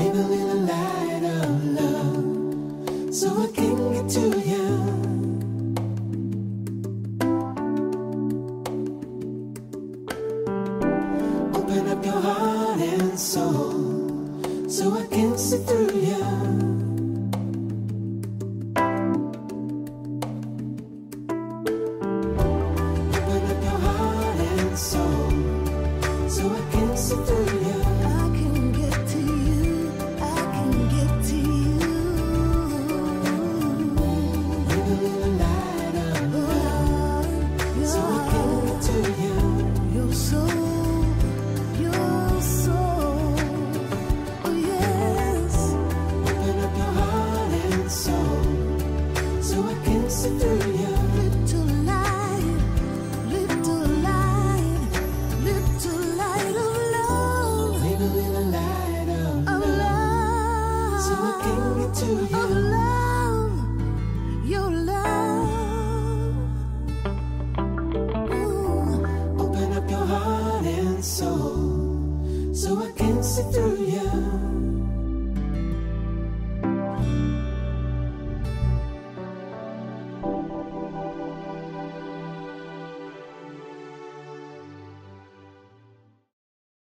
Maybe in the light of love. So I can get to you. Open up your heart and soul So I can see through you. Soul so I can see through you.